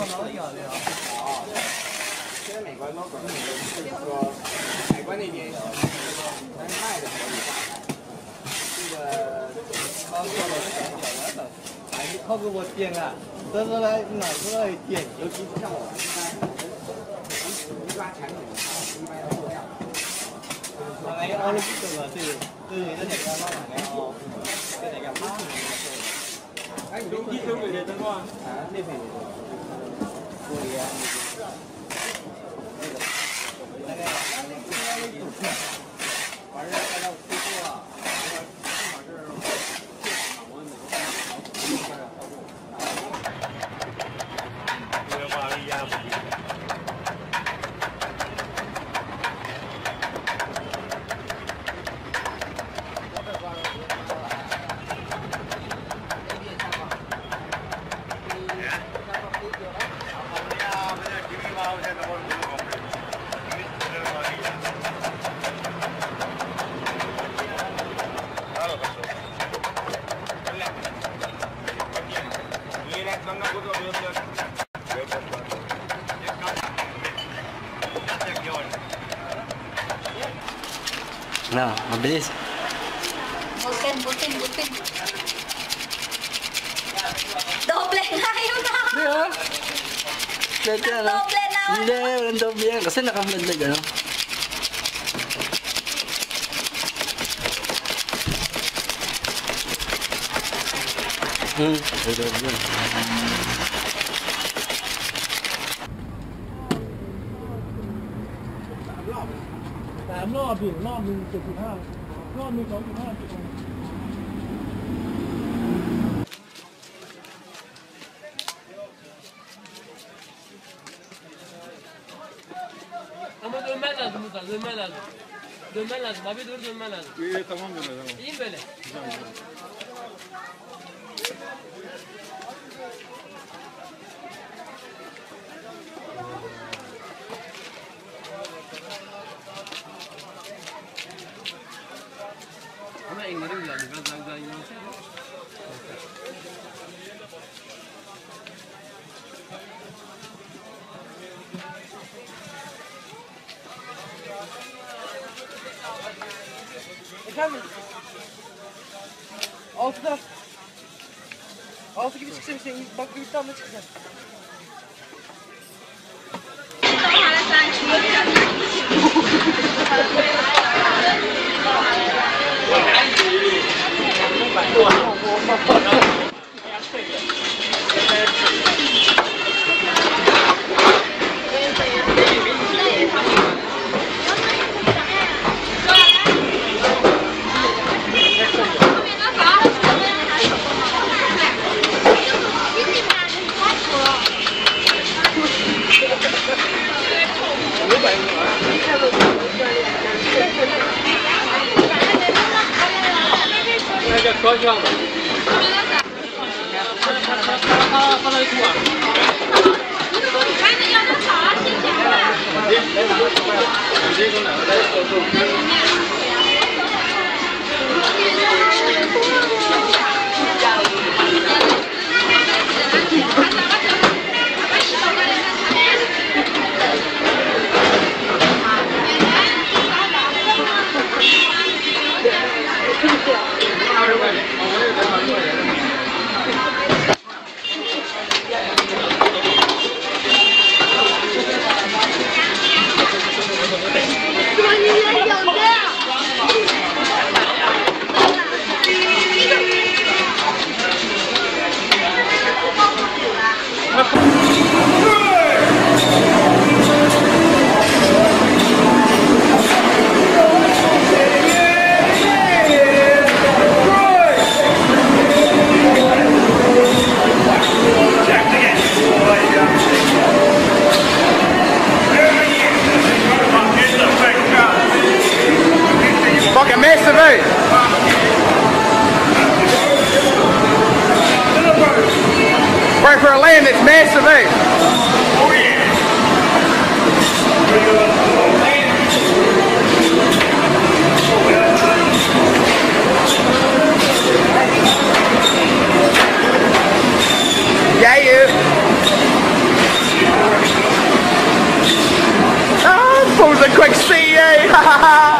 现在美观 logo 就是说海关那边有，但是卖的比较厉害。这个包括了小小的，哎，你靠给我点啊，这是来拿出来点，尤其像我们一般，一般产品一般要做量。哎，我们这个对对，这哪个老板娘哦，这哪个？哎，你你准备的灯光？啊，那边的，玻璃啊。 Nah, mabilis. Butin, butin, butin. Doble na yun na! Di ba? Doble na! Hindi, walang doble yan. Kasi nakablad na gano'n. Ama dönmen lazım buradan, dönmen lazım. Dönmen lazım, abi dur dönmen lazım. İyi tamam böyle tamam. İyiyim böyle. Güzel, güzel. Efendim? Altıda. Altı gibi çıksın işte. Bak bir tane çıkacak. 一个多礼拜的要多少啊先讲一下怎么你也有 For a land that's massive, eh? Oh, yeah. Yeah, you. Oh, for quick CA.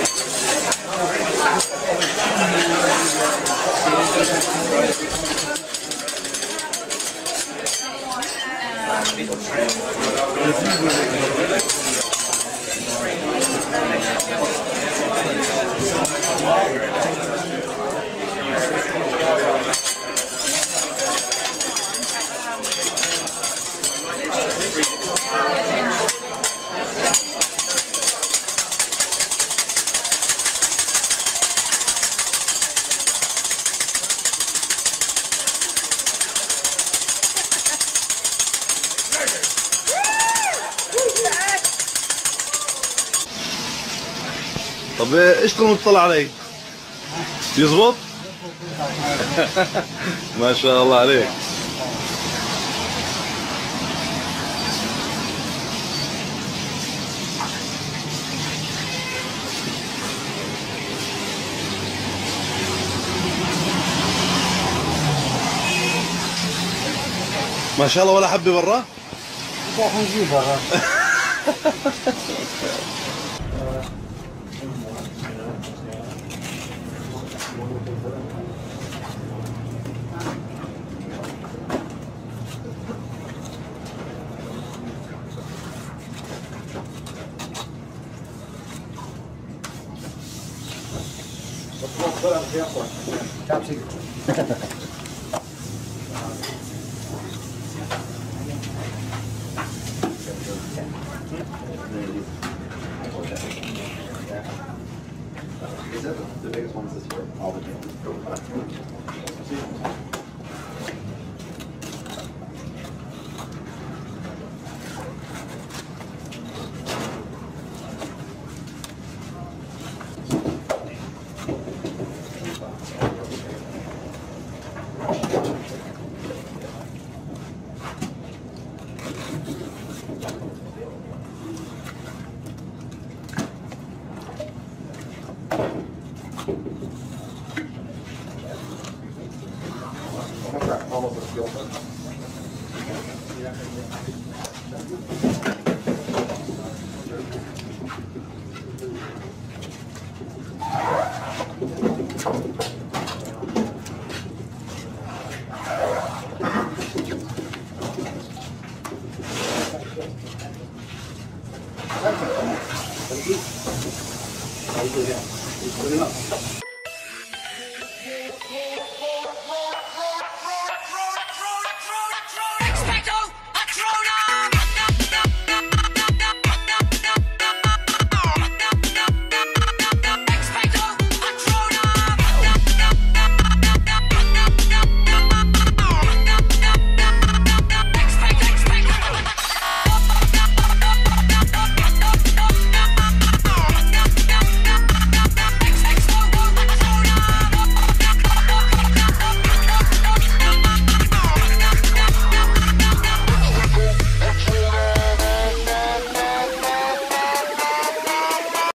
eh. طب إيش تكون تطلع علي؟ يزبط؟ ما شاء الله عليك ما شاء الله ولا حبة برا؟ راح نجيبها Top secret. Is that the, biggest one? Is this for all the different? Almost a skill.